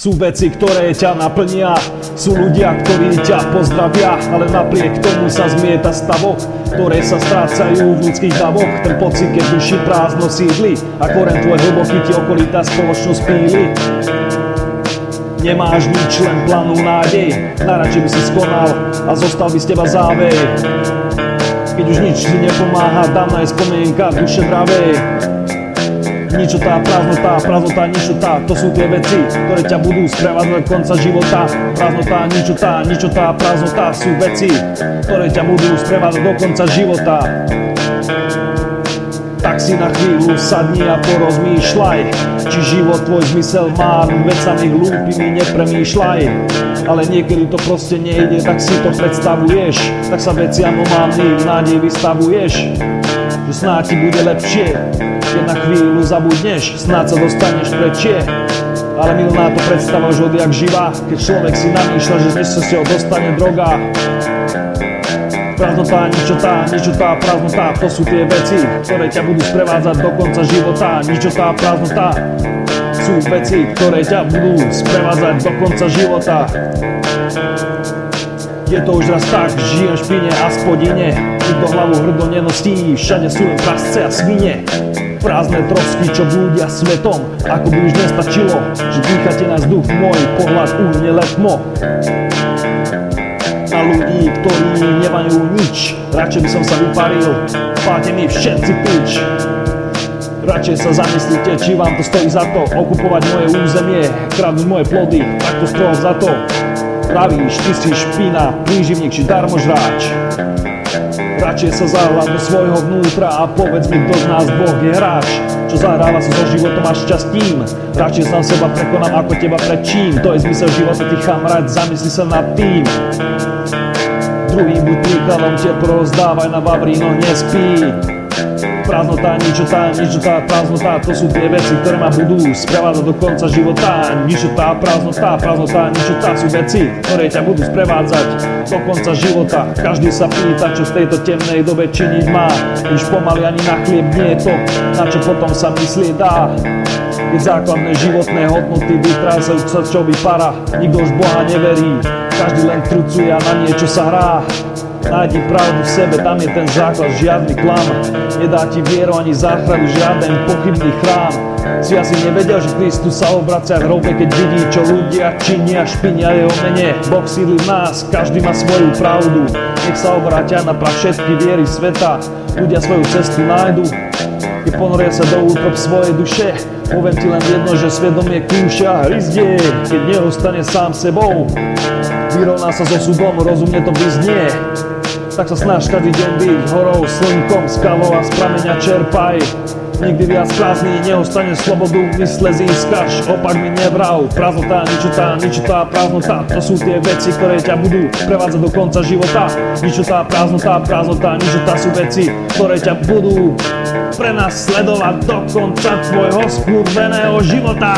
Sú veci, ktoré ťa naplnia, sú ľudia, ktorí ťa pozdravia, ale napriek tomu sa zmieta stavok, ktoré sa strácajú v ľudských davoch. Ten pocit, keď duši prázdno sídli a koren tvoj hlboký ti okolitá spoločnosť píli. Nemáš nič, len planu nádej, najradšej by si skonal a zostal by z teba závej. Keď už nič ti nepomáha, dávna je spomienka duše dravej ničotá, prázdnotá, prázdnotá, ničotá, to sú tie veci, ktoré ťa budú sprevádzať do konca života. Prázdnotá, ničotá, ničotá, prázdnotá sú veci, ktoré ťa budú sprevádzať do konca života. Tak si na chvíľu sadni a porozmýšľaj, či život tvoj zmysel má, vecami hlúpimi nepremýšľaj. Ale niekedy to proste nejde, tak si to predstavuješ, tak sa veciam v nádej vystavuješ, že snáď ti bude lepšie, keď na chvíľu zabudneš, snáď sa dostaneš prečie. Ale milná to predstava už odjak živá, keď človek si namýšľa, že dnes sa si ho dostane droga. Prázdnotá, ničotá, ničotá, prázdnotá, to sú tie veci, ktoré ťa budú sprevádzať do konca života. Ničotá, prázdnotá, sú veci, ktoré ťa budú sprevádzať do konca života. Je to už raz tak, žijem špine a spodine Nikto hlavu hrdo neností, všade sú len prasce a svine Prázdne trosky, čo blúdia svetom Ako by už nestačilo, že dýchate nás duch môj Pohľad uhne letmo Na ľudí, ktorí nemajú nič Radšej by som sa vyparil Páte mi všetci pič Radšej sa zamyslite, či vám to stojí za to Okupovať moje územie, kradnúť moje plody Takto stroho za to. Pravíš, ty si špina, príživník či darmožráč Radšej sa zahľad do svojho vnútra a povedz mi, kto z nás dvoch je hráč. Čo zahráva sa so životom a šťastím? Radšej sám seba prekonám ako teba pred čím To je zmysel života, ty chamrať, zamysli sa nad tým. Druhým buď príkladom, teplo rozdávaj na Vavrino, nespí prázdnota, ničotá, ničotá, prázdnota, to sú tie veci, ktoré ma budú sprevádzať do konca života. Ničotá, prázdnota, prázdnota, ničotá sú veci, ktoré ťa budú sprevádzať do konca života. Každý sa pýta, čo v tejto temnej dobe činiť má, už pomaly ani na chlieb nie je to, na čo potom sa myslieť dá. Keď základné životné hodnoty vytrácajú sa čo vypara, nikto už Boha neverí, každý len trucuje a na niečo sa hrá. Nájdi pravdu v sebe, tam je ten základ, žiadny klam Nedá ti vieru ani záchranu, žiaden pochybný chrám. Si asi nevedel, že Kristus sa obracia v hrobe, keď vidí, čo ľudia činia, špinia jeho mene. Boh sídli v nás, každý má svoju pravdu. Nech sa obrátia na prach všetky viery sveta. Ľudia svoju cestu nájdu keď ponoria sa do útrop svojej duše. Poviem ti len jedno, že svedomie kúša hryzdie Keď neostane sám sebou. Vyrovná sa so súdom, rozumne to vyznie. Tak sa snaž každý deň byť horou, slnkom, skalou a z prameňa čerpaj. Nikdy viac prázdný, neostane slobodu, mysle získaš, opak mi nevrav. Prázdnota, ničotá, ničotá, prázdnota, to sú tie veci, ktoré ťa budú prevádzať do konca života. Ničotá, prázdnota, prázdnota, ničotá sú veci, ktoré ťa budú pre nás sledovať do konca tvojho skurveného života.